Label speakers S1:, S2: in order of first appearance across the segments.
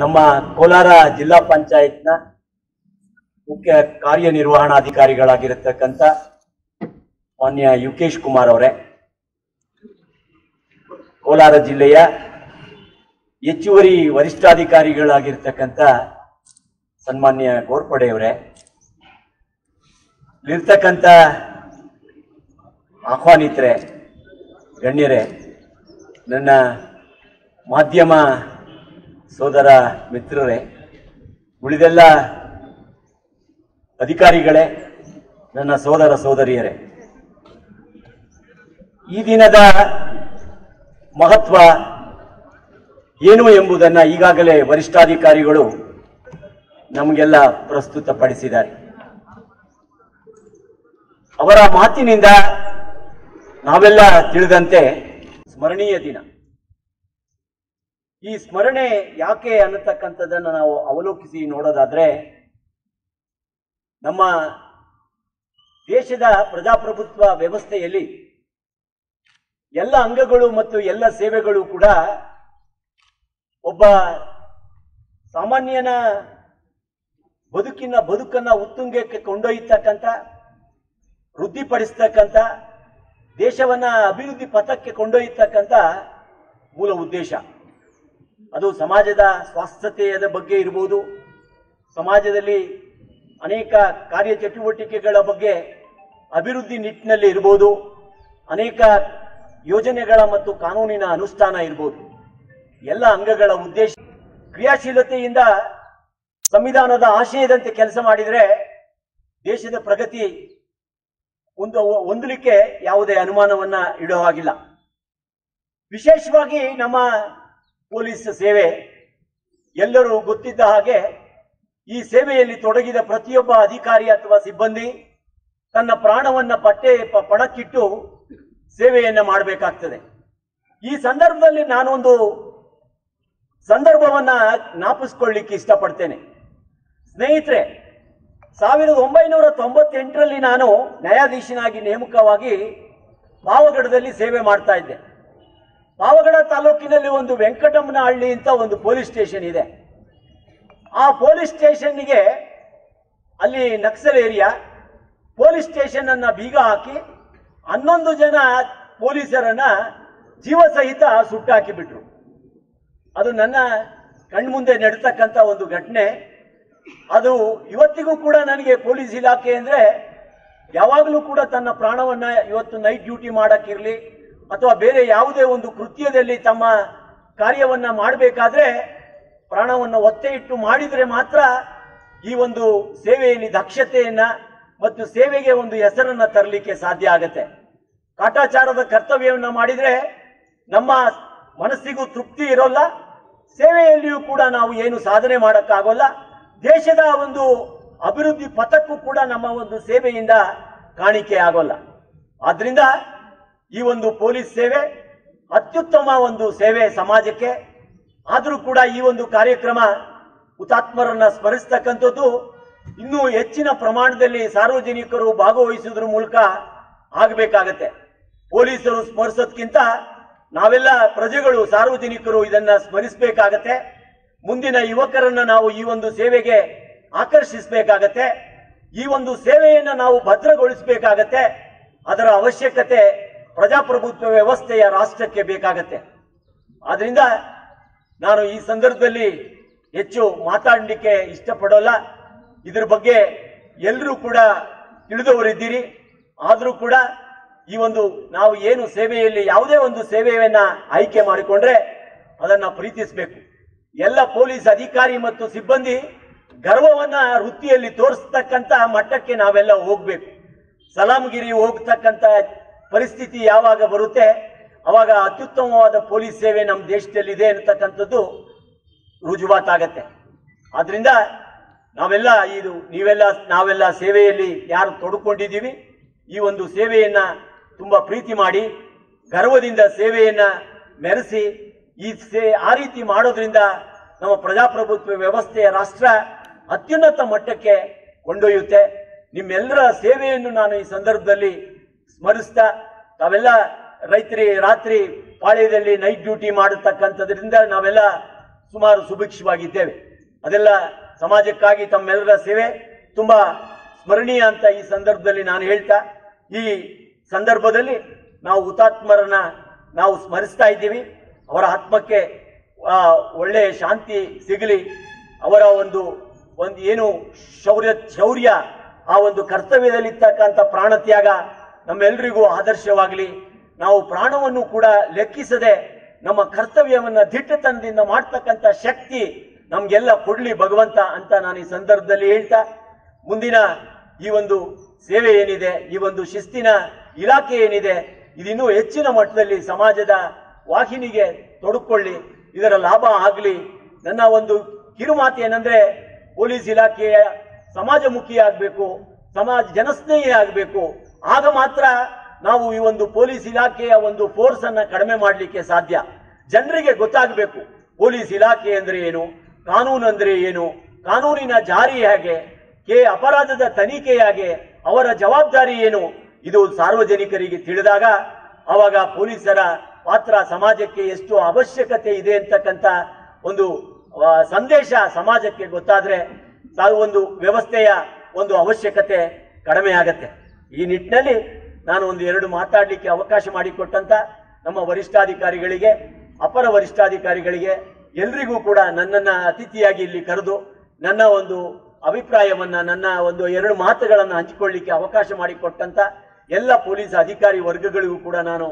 S1: ನಮ್ಮ ಕೋಲಾರ ಜಿಲ್ಲಾ ಪಂಚಾಯತ್ನ ಮುಖ್ಯ ಕಾರ್ಯನಿರ್ವಹಣಾಧಿಕಾರಿಗಳಾಗಿರತಕ್ಕಂಥ ಮಾನ್ಯ ಯುಕೇಶ್ ಕುಮಾರ್ ಅವರೇ, ಕೋಲಾರ ಜಿಲ್ಲೆಯ ಹೆಚ್ಚುವರಿ ವರಿಷ್ಠಾಧಿಕಾರಿಗಳಾಗಿರ್ತಕ್ಕಂಥ ಸನ್ಮಾನ್ಯ ಗೋರ್ಪಡೆಯವರೇ ಇರ್ತಕ್ಕಂಥ ಆಹ್ವಾನಿತರೆ, ಗಣ್ಯರೇ, ನನ್ನ ಮಾಧ್ಯಮ ಸೋದರ ಮಿತ್ರರೇ, ಉಳಿದೆಲ್ಲ ಅಧಿಕಾರಿಗಳೇ, ನನ್ನ ಸೋದರ ಸೋದರಿಯರೇ. ಈ ದಿನದ ಮಹತ್ವ ಏನು ಎಂಬುದನ್ನು ಈಗಾಗಲೇ ವರಿಷ್ಠಾಧಿಕಾರಿಗಳು ನಮಗೆಲ್ಲ ಪ್ರಸ್ತುತಪಡಿಸಿದ್ದಾರೆ. ಅವರ ಮಾತಿನಿಂದ ನಾವೆಲ್ಲ ತಿಳಿದಂತೆ ಸ್ಮರಣೀಯ ದಿನ. ಈ ಸ್ಮರಣೆ ಯಾಕೆ ಅನ್ನತಕ್ಕಂಥದ್ದನ್ನು ನಾವು ಅವಲೋಕಿಸಿ ನೋಡೋದಾದ್ರೆ, ನಮ್ಮ ದೇಶದ ಪ್ರಜಾಪ್ರಭುತ್ವ ವ್ಯವಸ್ಥೆಯಲ್ಲಿ ಎಲ್ಲ ಅಂಗಗಳು ಮತ್ತು ಎಲ್ಲ ಸೇವೆಗಳು ಕೂಡ ಒಬ್ಬ ಸಾಮಾನ್ಯನ ಬದುಕಿನ ಬದುಕನ್ನ ಉತ್ತುಂಗಕ್ಕೆ ಕೊಂಡೊಯ್ಯತಕ್ಕಂಥ, ವೃದ್ಧಿಪಡಿಸ್ತಕ್ಕಂಥ, ದೇಶವನ್ನ ಅಭಿವೃದ್ಧಿ ಪಥಕ್ಕೆ ಕೊಂಡೊಯ್ಯತಕ್ಕಂಥ ಮೂಲ ಉದ್ದೇಶ. ಅದು ಸಮಾಜದ ಸ್ವಾಸ್ಥ್ಯತೆಯದ ಬಗ್ಗೆ ಇರ್ಬೋದು. ಸಮಾಜದಲ್ಲಿ ಅನೇಕ ಕಾರ್ಯಚಟುವಟಿಕೆಗಳ ಬಗ್ಗೆ ಅಭಿವೃದ್ಧಿ ನಿಟ್ಟಿನಲ್ಲಿ ಇರ್ಬೋದು. ಅನೇಕ ಯೋಜನೆಗಳ ಮತ್ತು ಕಾನೂನಿನ ಅನುಷ್ಠಾನ ಇರ್ಬೋದು. ಎಲ್ಲ ಅಂಗಗಳ ಉದ್ದೇಶ ಕ್ರಿಯಾಶೀಲತೆಯಿಂದ ಸಂವಿಧಾನದ ಆಶಯದಂತೆ ಕೆಲಸ ಮಾಡಿದರೆ ದೇಶದ ಪ್ರಗತಿ ಒಂದು ಹೊಂದಲಿಕ್ಕೆ ಯಾವುದೇ ಅನುಮಾನವನ್ನ ಇಡೋ ಹಾಗಿಲ್ಲ. ವಿಶೇಷವಾಗಿ ನಮ್ಮ ಪೊಲೀಸ್ ಸೇವೆ. ಎಲ್ಲರೂ ಗೊತ್ತಿದ್ದ ಹಾಗೆ ಈ ಸೇವೆಯಲ್ಲಿ ತೊಡಗಿದ ಪ್ರತಿಯೊಬ್ಬ ಅಧಿಕಾರಿ ಅಥವಾ ಸಿಬ್ಬಂದಿ ತನ್ನ ಪ್ರಾಣವನ್ನ ಪಟ್ಟೆ ಪಣಕ್ಕಿಟ್ಟು ಸೇವೆಯನ್ನ ಮಾಡಬೇಕಾಗ್ತದೆ. ಈ ಸಂದರ್ಭದಲ್ಲಿ ನಾನೊಂದು ಸಂದರ್ಭವನ್ನ ಜ್ಞಾಪಿಸ್ಕೊಳ್ಳಿಕ್ಕೆ ಇಷ್ಟಪಡ್ತೇನೆ. ಸ್ನೇಹಿತರೆ, ಸಾವಿರದ ಒಂಬೈನೂರ ತೊಂಬತ್ತೆಂಟರಲ್ಲಿ ನಾನು ನ್ಯಾಯಾಧೀಶನಾಗಿ ನೇಮಕವಾಗಿ ಪಾವಗಡದಲ್ಲಿ ಸೇವೆ ಮಾಡ್ತಾ ಇದ್ದೆ. ಪಾವಗಡ ತಾಲೂಕಿನಲ್ಲಿ ಒಂದು ವೆಂಕಟಮ್ಮನಹಳ್ಳಿ ಅಂತ ಒಂದು ಪೊಲೀಸ್ ಸ್ಟೇಷನ್ ಇದೆ. ಆ ಪೊಲೀಸ್ ಸ್ಟೇಷನ್ಗೆ ಅಲ್ಲಿ ನಕ್ಸಲ್ ಏರಿಯಾ, ಪೊಲೀಸ್ ಸ್ಟೇಷನ್ ಅನ್ನ ಬೀಗ ಹಾಕಿ ಹನ್ನೊಂದು ಜನ ಪೊಲೀಸರನ್ನ ಜೀವ ಸಹಿತ ಸುಟ್ಟಾಕಿಬಿಟ್ರು. ಅದು ನನ್ನ ಕಣ್ಮುಂದೆ ನಡೆತಕ್ಕಂತ ಒಂದು ಘಟನೆ. ಅದು ಇವತ್ತಿಗೂ ಕೂಡ ನನಗೆ ಪೊಲೀಸ್ ಇಲಾಖೆ ಅಂದ್ರೆ ಯಾವಾಗಲೂ ಕೂಡ ತನ್ನ ಪ್ರಾಣವನ್ನ ಇವತ್ತು ನೈಟ್ ಡ್ಯೂಟಿ ಮಾಡಕ್ಕಿರ್ಲಿ ಅಥವಾ ಬೇರೆ ಯಾವುದೇ ಒಂದು ಕೃತ್ಯದಲ್ಲಿ ತಮ್ಮ ಕಾರ್ಯವನ್ನ ಮಾಡಬೇಕಾದ್ರೆ ಪ್ರಾಣವನ್ನು ಒತ್ತೆ ಇಟ್ಟು ಮಾಡಿದ್ರೆ ಮಾತ್ರ ಈ ಒಂದು ಸೇವೆಯಲ್ಲಿ ದಕ್ಷತೆಯನ್ನ ಮತ್ತು ಸೇವೆಗೆ ಒಂದು ಹೆಸರನ್ನ ತರಲಿಕ್ಕೆ ಸಾಧ್ಯ ಆಗತ್ತೆ. ಕಾಟಾಚಾರದ ಕರ್ತವ್ಯವನ್ನ ಮಾಡಿದ್ರೆ ನಮ್ಮ ಮನಸ್ಸಿಗೂ ತೃಪ್ತಿ ಇರೋಲ್ಲ, ಸೇವೆಯಲ್ಲಿಯೂ ಕೂಡ ನಾವು ಏನು ಸಾಧನೆ ಮಾಡೋಕ್ಕಾಗೋಲ್ಲ, ದೇಶದ ಒಂದು ಅಭಿವೃದ್ಧಿ ಪಥಕ್ಕೂ ಕೂಡ ನಮ್ಮ ಒಂದು ಸೇವೆಯಿಂದ ಕಾಣಿಕೆ ಆಗೋಲ್ಲ. ಆದ್ರಿಂದ ಈ ಒಂದು ಪೊಲೀಸ್ ಸೇವೆ ಅತ್ಯುತ್ತಮ ಒಂದು ಸೇವೆ ಸಮಾಜಕ್ಕೆ. ಆದರೂ ಕೂಡ ಈ ಒಂದು ಕಾರ್ಯಕ್ರಮ ಹುತಾತ್ಮರನ್ನ ಸ್ಮರಿಸ್ತಕ್ಕಂಥದ್ದು ಇನ್ನೂ ಹೆಚ್ಚಿನ ಪ್ರಮಾಣದಲ್ಲಿ ಸಾರ್ವಜನಿಕರು ಭಾಗವಹಿಸುವುದ್ರ ಮೂಲಕ ಆಗಬೇಕಾಗತ್ತೆ. ಪೊಲೀಸರು ಸ್ಮರಿಸೋದ್ಕಿಂತ ನಾವೆಲ್ಲ ಪ್ರಜೆಗಳು ಸಾರ್ವಜನಿಕರು ಇದನ್ನ ಸ್ಮರಿಸಬೇಕಾಗತ್ತೆ. ಮುಂದಿನ ಯುವಕರನ್ನ ನಾವು ಈ ಒಂದು ಸೇವೆಗೆ ಆಕರ್ಷಿಸಬೇಕಾಗತ್ತೆ. ಈ ಒಂದು ಸೇವೆಯನ್ನ ನಾವು ಭದ್ರಗೊಳಿಸಬೇಕಾಗತ್ತೆ. ಅದರ ಅವಶ್ಯಕತೆ ಪ್ರಜಾಪ್ರಭುತ್ವ ವ್ಯವಸ್ಥೆಯ ರಾಷ್ಟ್ರಕ್ಕೆ ಬೇಕಾಗತ್ತೆ. ಆದ್ರಿಂದ ನಾನು ಈ ಸಂದರ್ಭದಲ್ಲಿ ಹೆಚ್ಚು ಮಾತಾಡಲಿಕ್ಕೆ ಇಷ್ಟಪಡೋಲ್ಲ. ಇದ್ರ ಬಗ್ಗೆ ಎಲ್ಲರೂ ಕೂಡ ತಿಳಿದವರಿದ್ದೀರಿ. ಆದರೂ ಕೂಡ ಈ ಒಂದು ನಾವು ಏನು ಸೇವೆಯಲ್ಲಿ ಯಾವುದೇ ಒಂದು ಸೇವೆಯನ್ನ ಆಯ್ಕೆ ಮಾಡಿಕೊಂಡ್ರೆ ಅದನ್ನ ಪ್ರೀತಿಸಬೇಕು. ಎಲ್ಲ ಪೊಲೀಸ್ ಅಧಿಕಾರಿ ಮತ್ತು ಸಿಬ್ಬಂದಿ ಗರ್ವವನ್ನ ವೃತ್ತಿಯಲ್ಲಿ ತೋರಿಸ್ತಕ್ಕಂತ ಮಟ್ಟಕ್ಕೆ ನಾವೆಲ್ಲ ಹೋಗ್ಬೇಕು. ಸಲಾಂಗಿರಿ ಹೋಗ್ತಕ್ಕಂತ ಪರಿಸ್ಥಿತಿ ಯಾವಾಗ ಬರುತ್ತೆ? ಅವಾಗ ಅತ್ಯುತ್ತಮವಾದ ಪೊಲೀಸ್ ಸೇವೆ ನಮ್ಮ ದೇಶದಲ್ಲಿದೆ ಅಂತಕ್ಕಂಥದ್ದು ರುಜುವಾತಾಗತ್ತೆ. ಆದ್ರಿಂದ ನಾವೆಲ್ಲ ಇದು ನೀವೆಲ್ಲ ನಾವೆಲ್ಲ ಸೇವೆಯಲ್ಲಿ ಯಾರು ತೊಡ್ಕೊಂಡಿದ್ದೀವಿ, ಈ ಒಂದು ಸೇವೆಯನ್ನು ತುಂಬಾ ಪ್ರೀತಿ ಮಾಡಿ, ಗರ್ವದಿಂದ ಸೇವೆಯನ್ನು ಮೆರೆಸಿ, ಈ ಸೇ ಆ ರೀತಿ ಮಾಡೋದ್ರಿಂದ ನಮ್ಮ ಪ್ರಜಾಪ್ರಭುತ್ವ ವ್ಯವಸ್ಥೆಯ ರಾಷ್ಟ್ರ ಅತ್ಯುನ್ನತ ಮಟ್ಟಕ್ಕೆ ಕೊಂಡೊಯ್ಯುತ್ತೆ. ನಿಮ್ಮೆಲ್ಲರ ಸೇವೆಯನ್ನು ನಾನು ಈ ಸಂದರ್ಭದಲ್ಲಿ ಸ್ಮರಿಸ್ತಾ ತಾವೆಲ್ಲ ರೈತರಿ ರಾತ್ರಿ ಪಾಳ್ಯದಲ್ಲಿ ನೈಟ್ ಡ್ಯೂಟಿ ಮಾಡತಕ್ಕಂಥದ್ರಿಂದ ನಾವೆಲ್ಲ ಸುಮಾರು ಸುಭಿಕ್ಷವಾಗಿದ್ದೇವೆ. ಅದೆಲ್ಲ ಸಮಾಜಕ್ಕಾಗಿ ತಮ್ಮೆಲ್ಲರ ಸೇವೆ. ತುಂಬ ಸ್ಮರಣೀಯ ಅಂತ ಈ ಸಂದರ್ಭದಲ್ಲಿ ನಾನು ಹೇಳ್ತಾ, ಈ ಸಂದರ್ಭದಲ್ಲಿ ನಾವು ಹುತಾತ್ಮರನ್ನ ನಾವು ಸ್ಮರಿಸ್ತಾ ಇದ್ದೀವಿ. ಅವರ ಆತ್ಮಕ್ಕೆ ಒಳ್ಳೆಯ ಶಾಂತಿ ಸಿಗಲಿ. ಅವರ ಒಂದು ಒಂದು ಏನು ಶೌರ್ಯ ಶೌರ್ಯ, ಆ ಒಂದು ಕರ್ತವ್ಯದಲ್ಲಿರ್ತಕ್ಕಂಥ ಪ್ರಾಣತ್ಯಾಗ ನಮ್ಮೆಲ್ಲರಿಗೂ ಆದರ್ಶವಾಗಲಿ, ನಾವು ಪ್ರಾಣವನ್ನು ಕೂಡ ಲೆಕ್ಕಿಸದೆ ನಮ್ಮ ಕರ್ತವ್ಯವನ್ನು ದಿಟ್ಟತನದಿಂದ ಮಾಡ್ತಕ್ಕಂಥ ಶಕ್ತಿ ನಮಗೆಲ್ಲ ಕೊಡ್ಲಿ ಭಗವಂತ ಅಂತ ನಾನು ಈ ಸಂದರ್ಭದಲ್ಲಿ ಹೇಳ್ತಾ, ಮುಂದಿನ ಈ ಒಂದು ಸೇವೆ ಏನಿದೆ, ಈ ಒಂದು ಶಿಸ್ತಿನ ಇಲಾಖೆ ಏನಿದೆ, ಇದಿನ್ನೂ ಹೆಚ್ಚಿನ ಮಟ್ಟದಲ್ಲಿ ಸಮಾಜದ ವಾಹಿನಿಗೆ ತೊಡಕೊಳ್ಳಿ, ಇದರ ಲಾಭ ಆಗಲಿ. ನನ್ನ ಒಂದು ಕಿರುಮಾತು ಏನಂದ್ರೆ, ಪೊಲೀಸ್ ಇಲಾಖೆಯ ಸಮಾಜಮುಖಿ ಆಗಬೇಕು ಸಮಾಜ ಜನಸ್ನೇಹಿ ಆಗಬೇಕು ಆಗ ಮಾತ್ರ ನಾವು ಈ ಒಂದು ಪೊಲೀಸ್ ಇಲಾಖೆಯ ಒಂದು ಫೋರ್ಸ್ ಅನ್ನ ಕಡಿಮೆ ಮಾಡಲಿಕ್ಕೆ ಸಾಧ್ಯ. ಜನರಿಗೆ ಗೊತ್ತಾಗಬೇಕು. ಪೊಲೀಸ್ ಇಲಾಖೆ ಅಂದ್ರೆ ಏನು? ಕಾನೂನು ಅಂದ್ರೆ ಏನು? ಕಾನೂನಿನ ಜಾರಿ ಹೇಗೆ? ಕೆ ಅಪರಾಧದ ತನಿಖೆ ಅವರ ಜವಾಬ್ದಾರಿ ಏನು? ಇದು ಸಾರ್ವಜನಿಕರಿಗೆ ತಿಳಿದಾಗ ಅವಾಗ ಪೊಲೀಸರ ಪಾತ್ರ ಸಮಾಜಕ್ಕೆ ಎಷ್ಟು ಅವಶ್ಯಕತೆ ಇದೆ ಅಂತಕ್ಕಂಥ ಒಂದು ಸಂದೇಶ ಸಮಾಜಕ್ಕೆ ಗೊತ್ತಾದ್ರೆ ಒಂದು ವ್ಯವಸ್ಥೆಯ ಒಂದು ಅವಶ್ಯಕತೆ ಕಡಿಮೆ ಆಗತ್ತೆ. ಈ ನಿಟ್ಟಿನಲ್ಲಿ ನಾನು ಒಂದು ಎರಡು ಮಾತಾಡಲಿಕ್ಕೆ ಅವಕಾಶ ಮಾಡಿಕೊಟ್ಟಂತ ನಮ್ಮ ವರಿಷ್ಠಾಧಿಕಾರಿಗಳಿಗೆ, ಅಪರ ವರಿಷ್ಠಾಧಿಕಾರಿಗಳಿಗೆ ಎಲ್ರಿಗೂ ಕೂಡ ನನ್ನನ್ನ ಅತಿಥಿಯಾಗಿ ಇಲ್ಲಿ ಕರೆದು ನನ್ನ ಒಂದು ಅಭಿಪ್ರಾಯವನ್ನ, ನನ್ನ ಒಂದು ಎರಡು ಮಾತುಗಳನ್ನು ಹಂಚಿಕೊಳ್ಳಲಿಕ್ಕೆ ಅವಕಾಶ ಮಾಡಿಕೊಟ್ಟಂತ ಎಲ್ಲ ಪೊಲೀಸ್ ಅಧಿಕಾರಿ ವರ್ಗಗಳಿಗೂ ಕೂಡ ನಾನು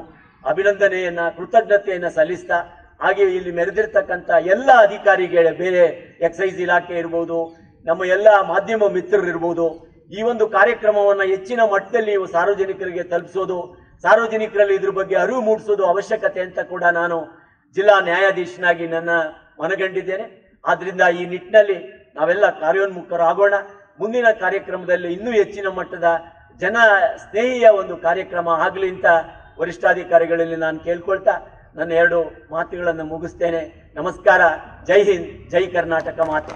S1: ಅಭಿನಂದನೆಯನ್ನ, ಕೃತಜ್ಞತೆಯನ್ನ ಸಲ್ಲಿಸ್ತಾ, ಹಾಗೆ ಇಲ್ಲಿ ಮೆರೆದಿರ್ತಕ್ಕಂಥ ಎಲ್ಲ ಅಧಿಕಾರಿಗಳ ಬೇರೆ ಎಕ್ಸೈಸ್ ಇಲಾಖೆ ಇರ್ಬೋದು, ನಮ್ಮ ಎಲ್ಲ ಮಾಧ್ಯಮ ಮಿತ್ರರು ಇರ್ಬೋದು ಈ ಒಂದು ಕಾರ್ಯಕ್ರಮವನ್ನು ಹೆಚ್ಚಿನ ಮಟ್ಟದಲ್ಲಿ ನೀವು ಸಾರ್ವಜನಿಕರಿಗೆ ತಲುಪಿಸೋದು, ಸಾರ್ವಜನಿಕರಲ್ಲಿ ಇದ್ರ ಬಗ್ಗೆ ಅರಿವು ಮೂಡಿಸೋದು ಅವಶ್ಯಕತೆ ಅಂತ ಕೂಡ ನಾನು ಜಿಲ್ಲಾ ನ್ಯಾಯಾಧೀಶನಾಗಿ ನನ್ನ ಮನಗಂಡಿದ್ದೇನೆ. ಆದ್ರಿಂದ ಈ ನಿಟ್ಟಿನಲ್ಲಿ ನಾವೆಲ್ಲ ಕಾರ್ಯೋನ್ಮುಖರಾಗೋಣ ಮುಂದಿನ ಕಾರ್ಯಕ್ರಮದಲ್ಲಿ ಇನ್ನೂ ಹೆಚ್ಚಿನ ಮಟ್ಟದ ಜನ ಸ್ನೇಹಿಯ ಒಂದು ಕಾರ್ಯಕ್ರಮ ಆಗಲಿ ಅಂತ ವರಿಷ್ಠಾಧಿಕಾರಿಗಳಲ್ಲಿ ನಾನು ಕೇಳ್ಕೊಳ್ತಾ ನನ್ನ ಎರಡು ಮಾತುಗಳನ್ನು ಮುಗಿಸ್ತೇನೆ. ನಮಸ್ಕಾರ. ಜೈ ಹಿಂದ್, ಜೈ ಕರ್ನಾಟಕ ಮಾತೆ.